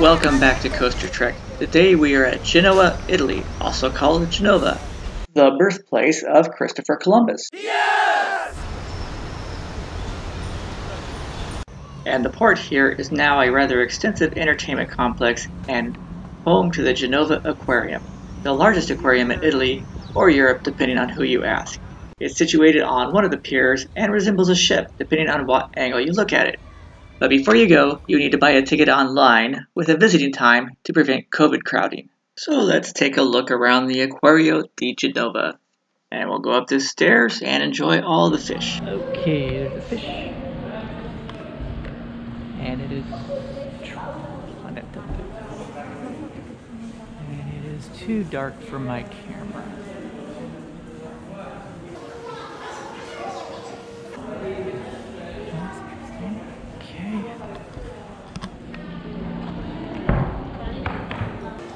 Welcome back to Coaster Trek. Today we are at Genoa, Italy, also called Genova, the birthplace of Christopher Columbus. Yes! And the port here is now a rather extensive entertainment complex and home to the Genova Aquarium, the largest aquarium in Italy or Europe depending on who you ask. It's situated on one of the piers and resembles a ship depending on what angle you look at it. But before you go, you need to buy a ticket online with a visiting time to prevent COVID crowding. So let's take a look around the Acquario di Genova. And we'll go up the stairs and enjoy all the fish. Okay, there's a fish. And it is and it is too dark for my camera.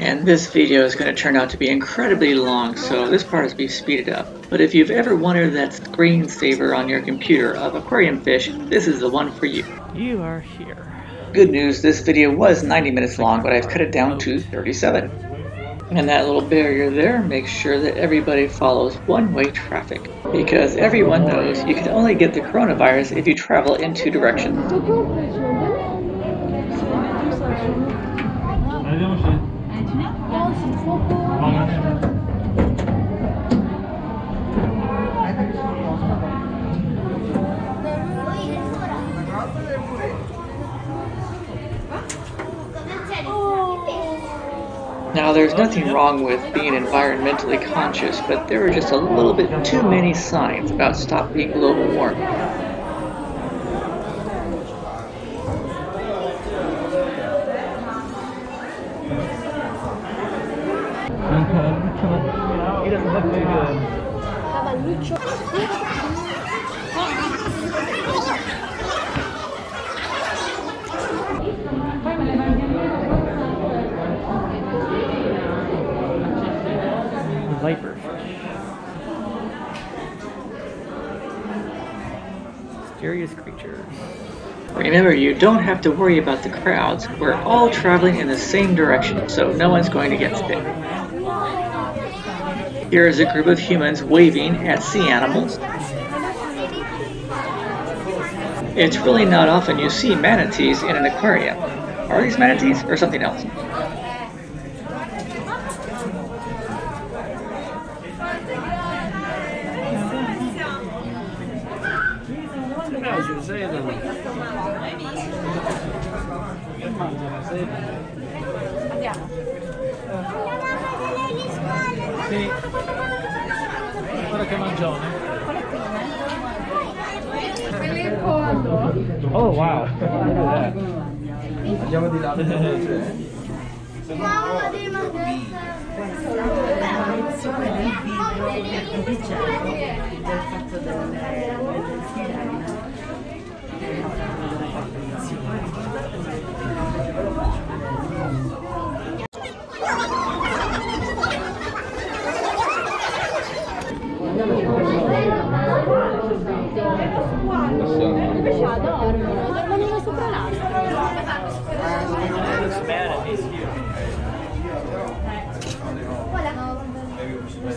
And this video is going to turn out to be incredibly long, so this part has to be speeded up. But if you've ever wanted that screensaver on your computer of aquarium fish, this is the one for you. You are here. Good news, this video was 90 minutes long, but I've cut it down to 37. And that little barrier there makes sure that everybody follows one-way traffic. Because everyone knows you can only get the coronavirus if you travel in two directions. Now, there's nothing wrong with being environmentally conscious, but there are just a little bit too many signs about stopping global warming. he doesn't look very Mysterious creatures. Remember, you don't have to worry about the crowds. We're all traveling in the same direction, so no one's going to get spit. Here is a group of humans waving at sea animals. It's really not often you see manatees in an aquarium. Are these manatees or something else?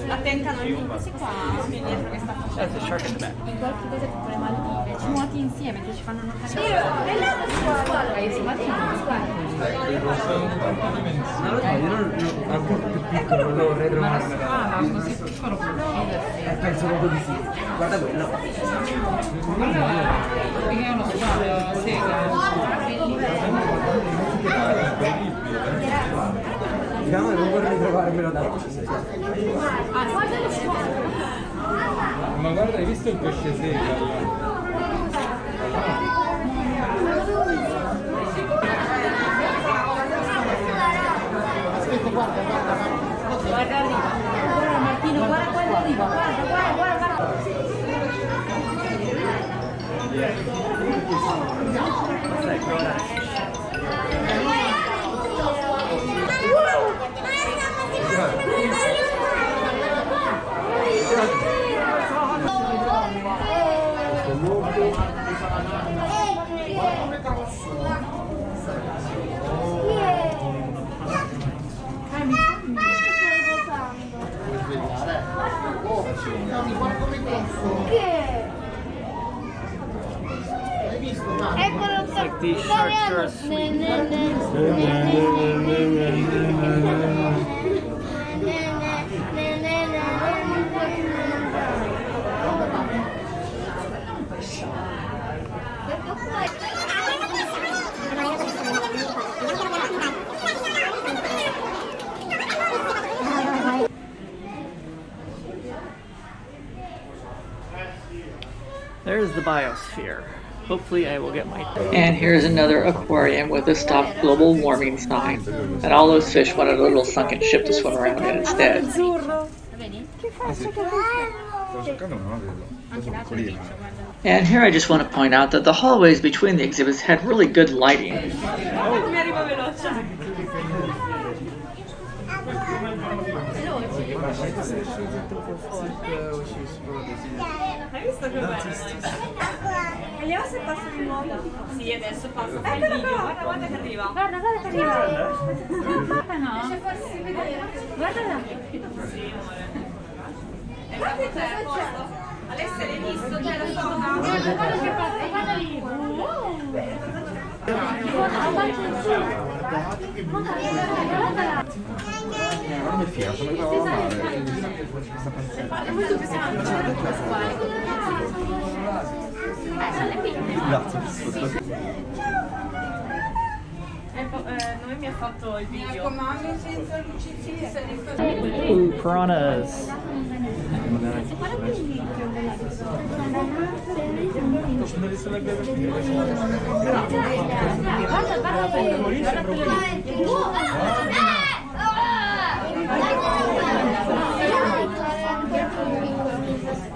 attentano il questi qua dietro che sta facendo. Qualche cosa tipo le Maldive ci nuoti insieme che ci fanno una carriera. nell'altro squadra. Insieme piccolo quello retro ah ma così piccolo penso proprio di sì. Guarda quello. Guarda è uno squadra sega Diciamo non vorrei trovarmelo da Ma guarda, hai visto il pesce sega? Aspetta, guarda, guarda, guarda arriva. Guarda Martino, guarda quando arriva, guarda, guarda, guarda, guarda. Questo the biosphere. Hopefully I will get my... And here's another aquarium with a stop global warming sign. And all those fish wanted a little sunken ship to swim around in instead. And here I just want to point out that the hallways between the exhibits had really good lighting. Che bello? Vediamo se passa di nuovo. Sì, adesso passa. Fai il video. Guarda, guarda che arriva. Guarda, guarda che arriva. Guarda no. Guarda là. Sì, amore. E guarda a posto. Alessia, l'hai visto? C'è la soda? Guarda, guarda che passa. Guarda lì. Guarda, avanti in su. Guarda, guarda là. Non mi fiato, non mi male, quindi sta pensando. È molto pesante. Grazie. Ecco, eh, noi mi ha fatto il video. Comando senza luccizie. Ooh, piranhas. Guarda, guarda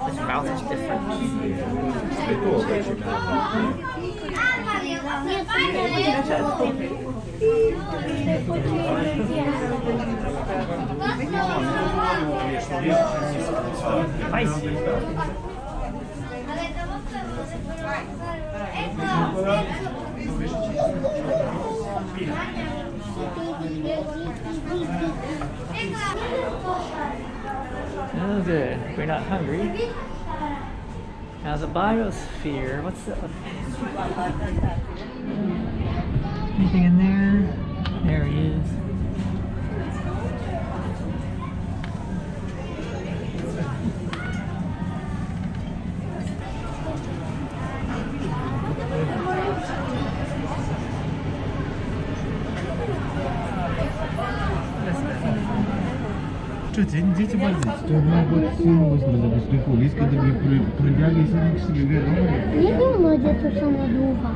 His mouth is different. Good. We're not hungry. Now the biosphere. What's the anything in there? There he is. дети болеют, то она будет сильно возможно доступу. Если ты прибегай, если не к себе, Я не молодец, что она духа.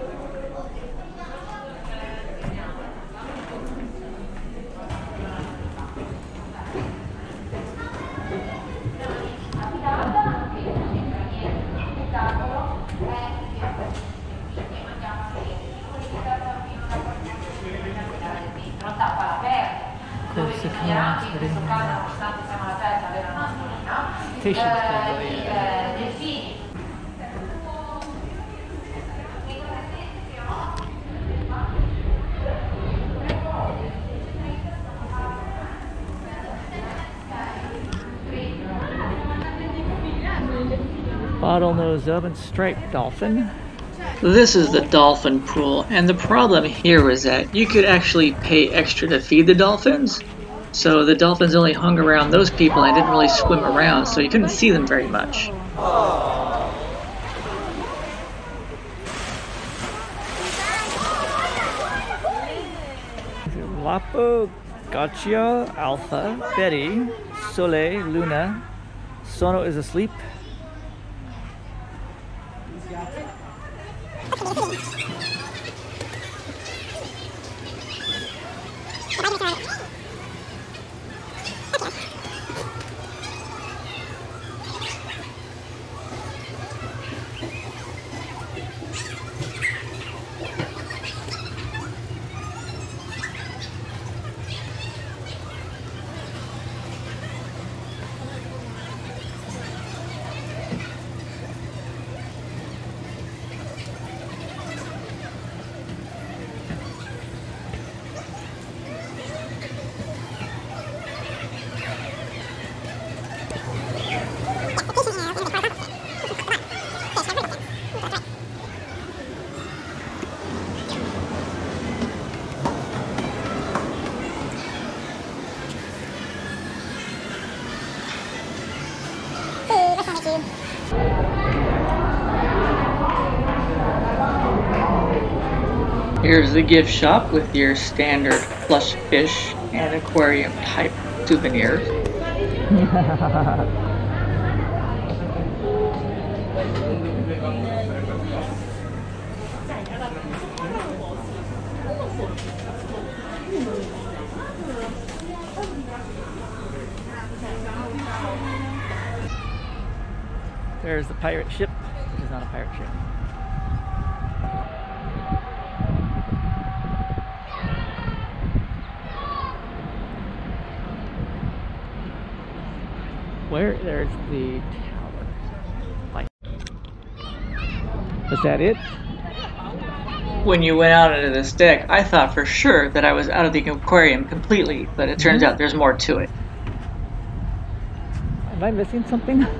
Bottlenose oven striped dolphin. This is the dolphin pool, and the problem here was that you could actually pay extra to feed the dolphins. So the dolphins only hung around those people and didn't really swim around, so you couldn't see them very much. Lapo, Gaccia, Alpha, Betty, Soleil, Luna. Sono is asleep. Here's the gift shop with your standard plush fish and aquarium type souvenirs. There's the pirate ship, which is not a pirate ship. Where there's the tower. Like, was that it? When you went out into this deck, I thought for sure that I was out of the aquarium completely, but it turns mm-hmm. out there's more to it. Am I missing something? Okay.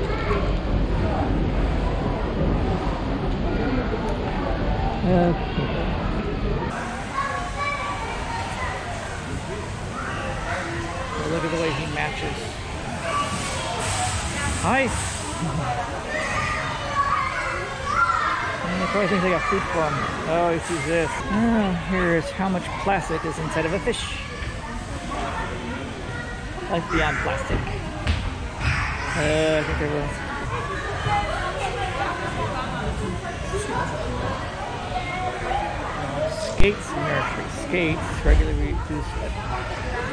Uh, Oh, look at the way he matches. Hi. Probably think they got food for him. Oh, he sees this. Oh, here's how much plastic is inside of a fish. Life beyond plastic. Uh, I think there was. Skates nursery. Skates regularly reproduce at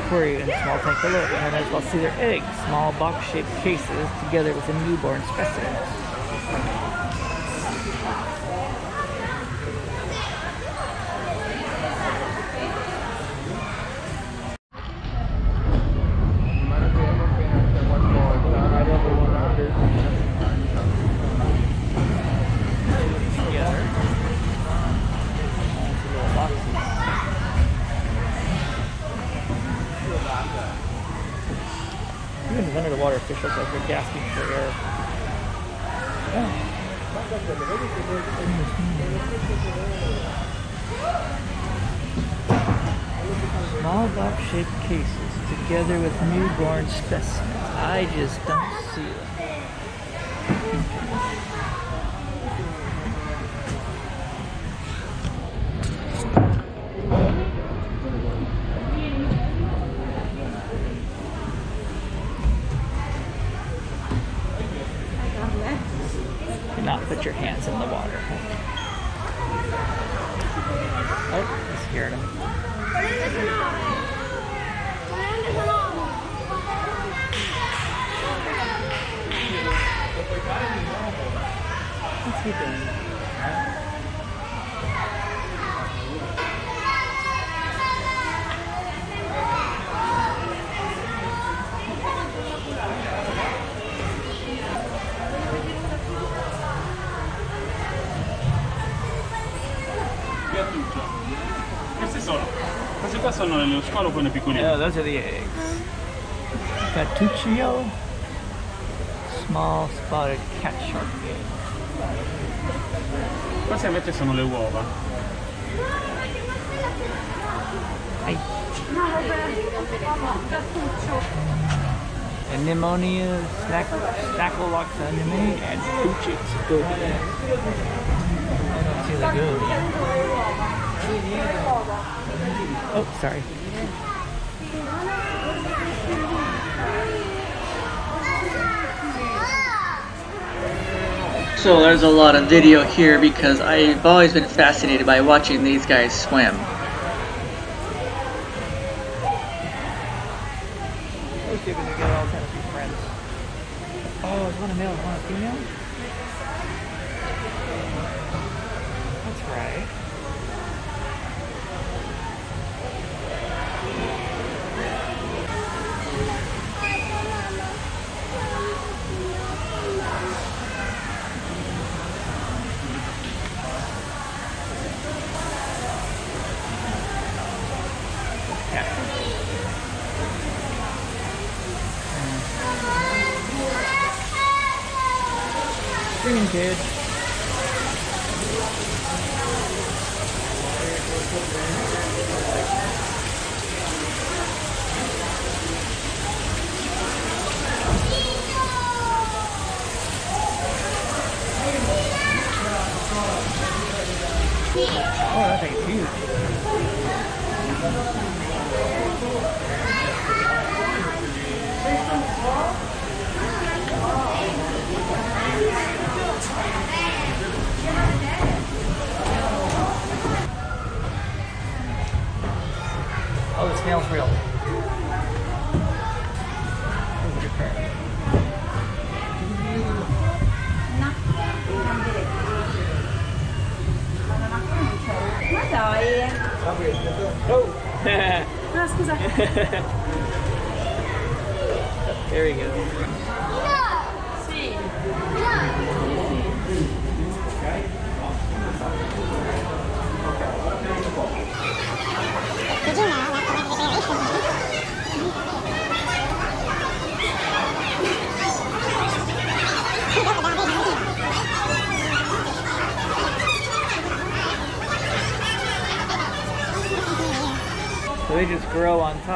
aquarium in small tank below. And as well see their eggs, small box-shaped cases together with a newborn specimen. They're gasping for air. Small box-shaped cases together with newborn specimens. I just don't see it. Questi qua sono nello squalo quelle piccoline. Oh, those are the eggs. Gattuccio, small spotted cat shark egg. Queste invece sono le uova. Anemonia, snack, anemone, and good. I don't see the good. Oh, sorry. So there's a lot of video here because I've always been fascinated by watching these guys swim. Let's see if we can get all kind of be friends. Oh, is one a male one a female? That's right. Yeah. Bring him, kid. Oh, that thing's huge. Oh, the snail's real.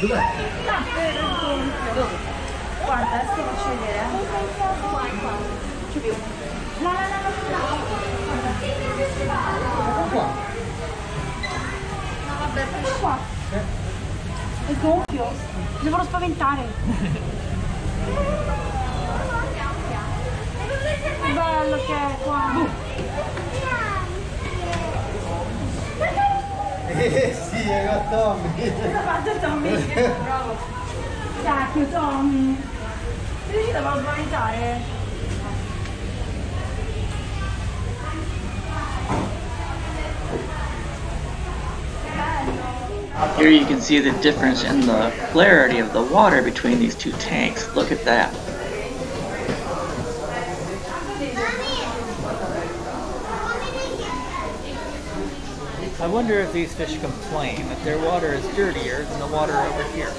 Dov'è? Guarda, adesso ti faccio vedere. Qua, qua. C'è più. Là, là, là, là. Guarda. No, vabbè, questo qua. È gonfio. Mi devono spaventare. Bello che è qua. Sì, Tommy. Cosa fatto Tommy? Bravo. Cacchio Tommy. Sei riuscito a? Here you can see the difference in the clarity of the water between these two tanks. Look at that. I wonder if these fish complain that their water is dirtier than the water over here.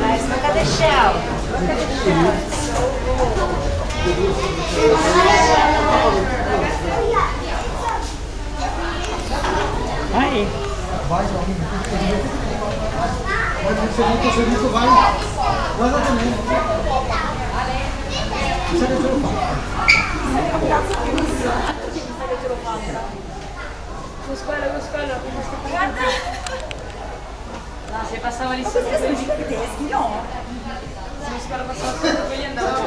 Guys, look at the shell. Look at the shell. It's so Hi! Vai, Tommy. Vai, seduto, seduto, vai. Guarda também. Chissà che ce lo fa. Lo squalo, lo squalo, Guarda! No, se passava lì sopra quei tedeschi, no? Se lo squalo passava sopra quelli andava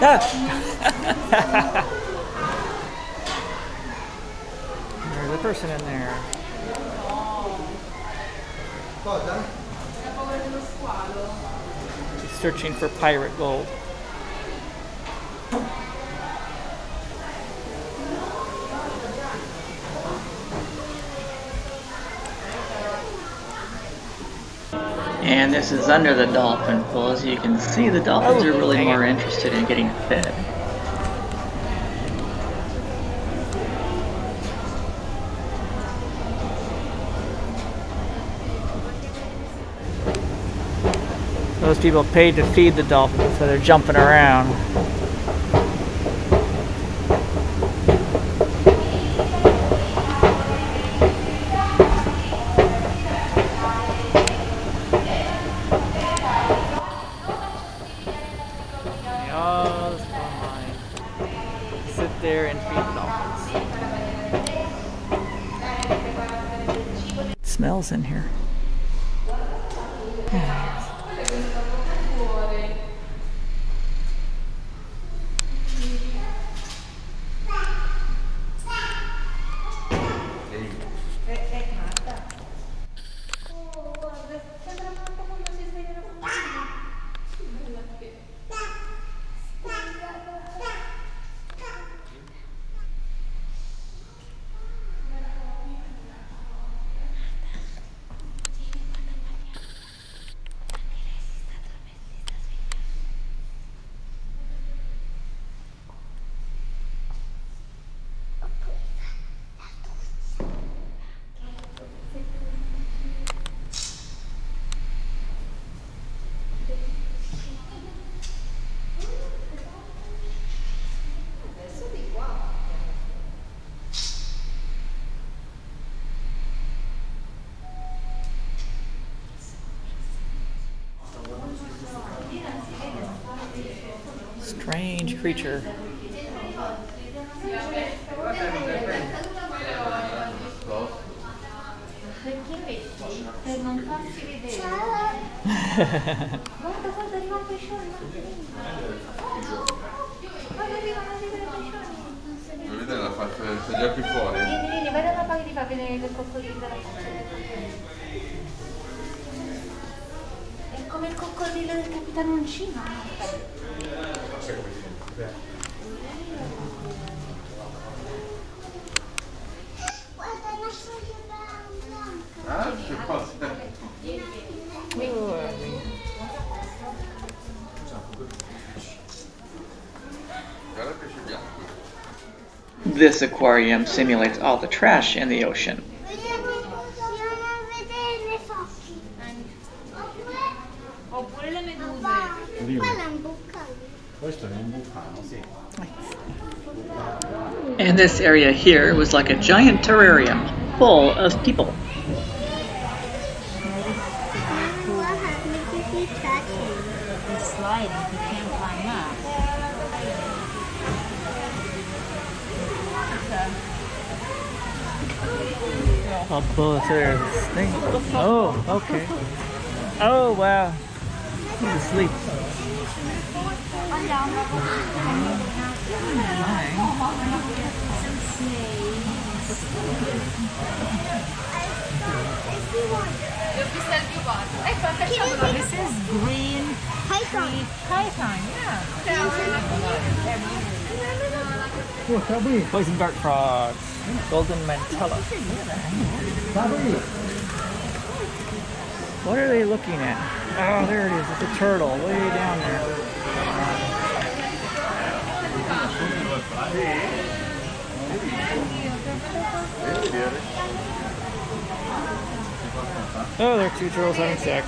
Ah! There's a person in there. Cosa? He's searching for pirate gold. This is under the dolphin pool. As you can see, the dolphins Oh, are really more interested in getting fed. Those people paid to feed the dolphins, so they're jumping around. It smells in here. Strange creature. Perché vedi? Per non farsi vedere. Guarda, guarda, arriva un pescione. Guarda, arrivano a vedere pescioni. Vuoi vedere la faccia c'ha gli occhi fuori? Vieni, vieni, vai dalla parte di fa vedere il coccodrillo dalla faccia. È come il coccodrillo del capitano Uncino. Guarda la foglia bianca. Ah, che cosa? Guarda il. This aquarium simulates all the trash in the ocean. Vogliamo, vogliamo vedere le foche. Oppure, Oppure le meduse. quella è un bucano. Questo è un bucano, sì. And this area here was like a giant terrarium full of people. Oh, both. Oh, okay. Oh, wow. He's asleep. This is green Python. python, yeah. Poison dart frogs. Golden mantella. What are they looking at? Oh, there it is. It's a turtle way down there. Oh, they're two turtles having sex.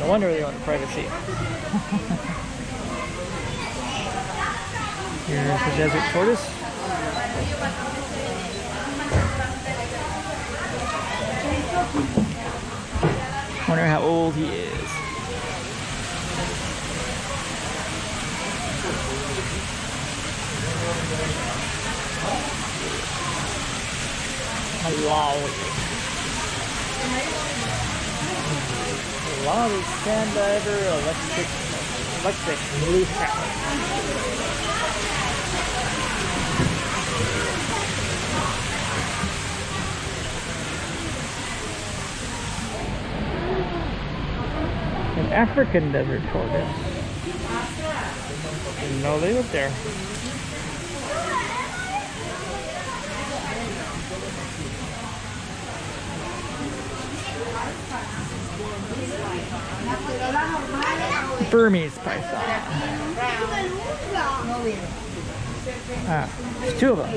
No wonder they want privacy. Here's the desert tortoise. Wonder how old he is. Malawi. Malawi sand diver electric electric blue hap. African desert tortoise. Didn't know they lived there. Burmese python. Ah, there's two of them.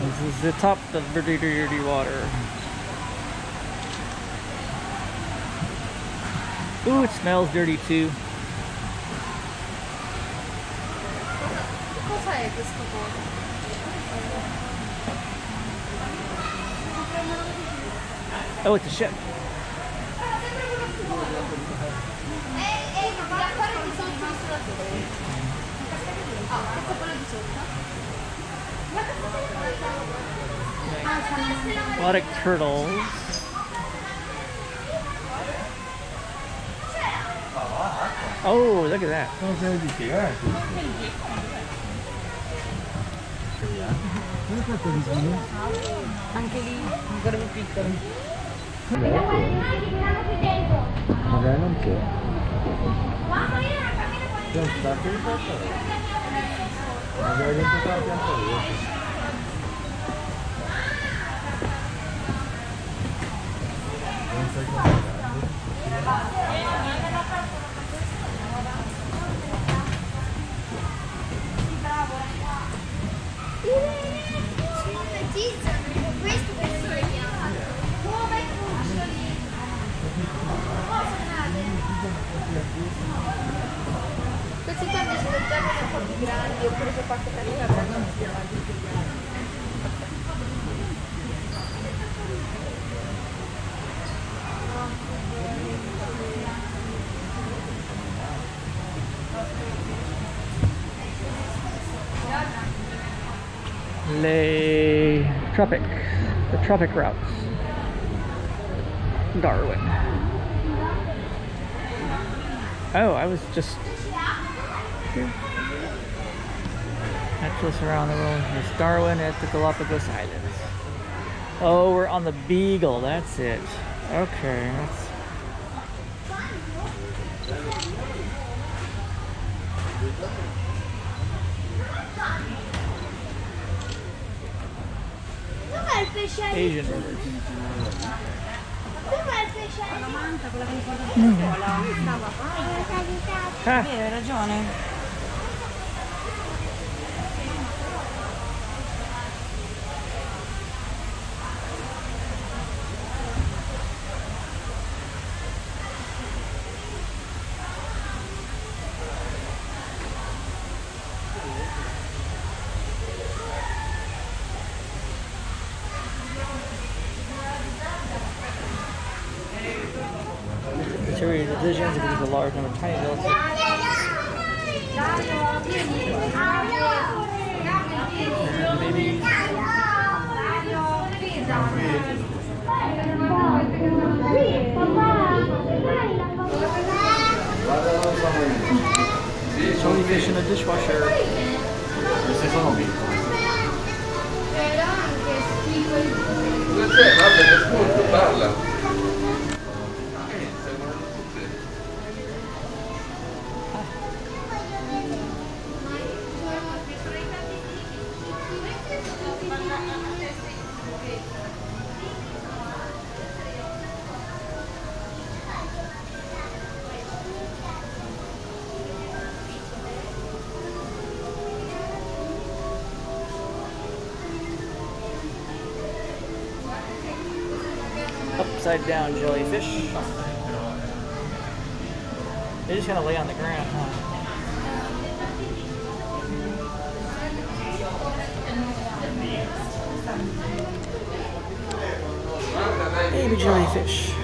This is the top of the dirty, dirty water. Ooh, it smells dirty too. Oh, it's a ship. Aquatic turtles. Oh, look at that. Sono pieni di sigarette. Come hai fatto di più? Anche lì, ancora più piccolo. Magari non c'è. C'è un sacco di cose. Magari dentro la pianta verde. Non sai come grande. Questo penso io. Come cuccioli. Questi qua invece del termine un po' più grandi, oppure che parte carina, vengono più avanti. Le Tropic. The Tropic routes. Darwin. Oh, I was just here. Naturalists around the world. Darwin at the Galapagos Islands. Oh, we're on the Beagle. That's it. Okay, that's Asian burger. No. Eh. Vero, hai ragione. Upside down jellyfish. They just kind of lay on the ground, huh? Baby jellyfish.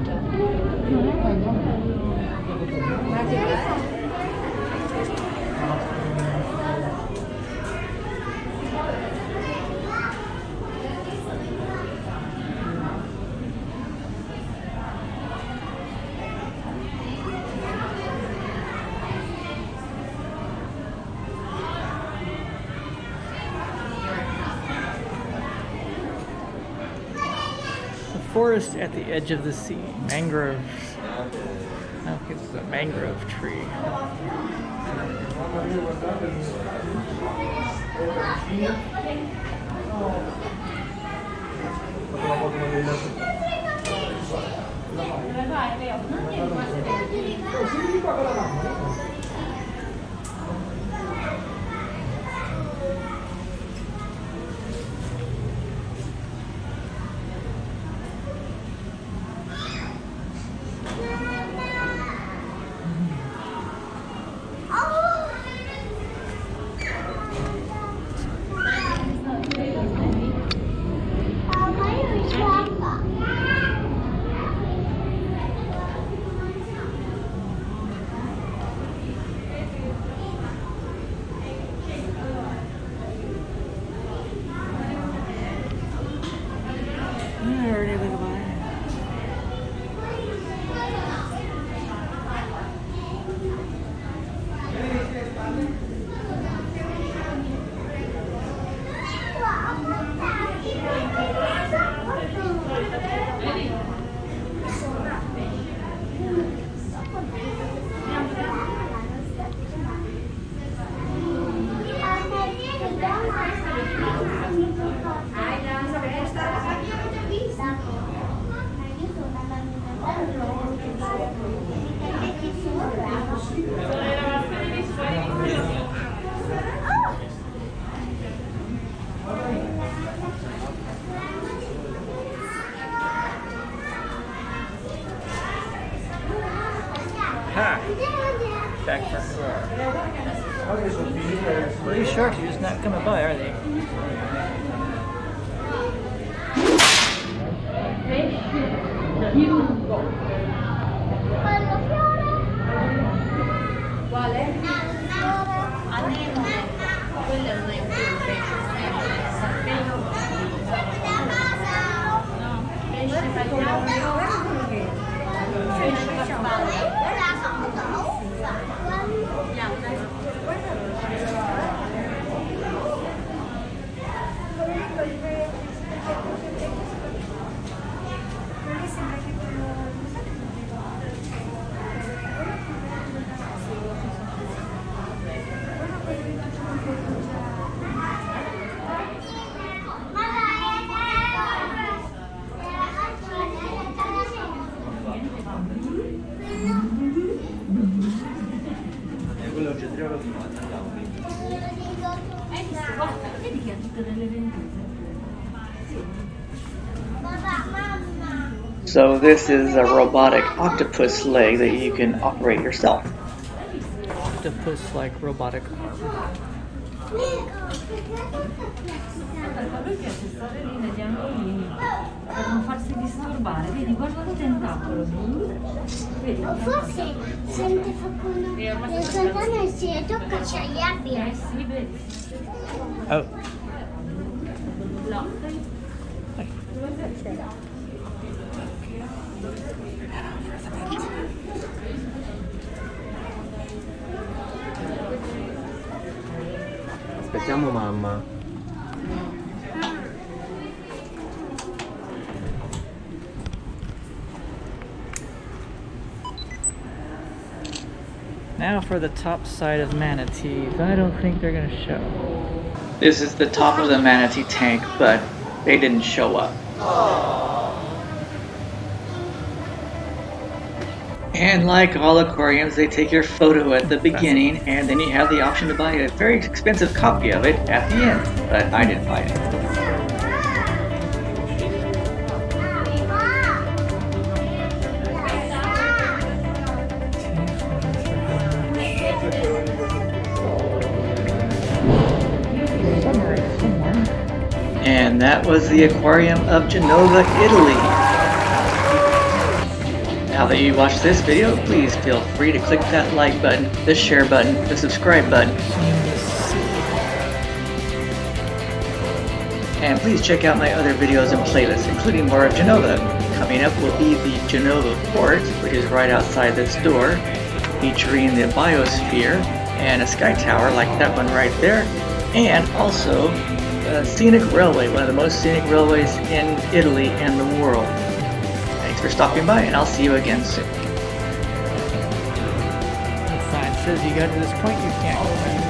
forest at the edge of the sea. Mangroves. Think this is a mangrove tree. So this is a robotic octopus leg that you can operate yourself. Octopus-like robotic arm. A lui piace stare lì negli angolini per non farsi disturbare. Vedi, guarda il tentacolo. Vedi? O forse sente qualcuno le sue donne e si tocca c'è gli abiti. Eh sì, vedi. Oh. No. Aspettiamo mamma. Now for the top side of manatees. I don't think they're gonna show. This is the top of the manatee tank, but they didn't show up. And like all aquariums, they take your photo at the beginning, and then you have the option to buy a very expensive copy of it at the end. But I didn't buy it. And that was the Aquarium of Genova, Italy. Now that you watched this video, please feel free to click that like button, the share button, the subscribe button, and please check out my other videos and playlists, including more of Genova. Coming up will be the Genova Port, which is right outside this door, featuring the biosphere and a sky tower like that one right there, and also a scenic railway, one of the most scenic railways in Italy and the world. For stopping by, and I'll see you again soon. Says you got to this point, you can't go back.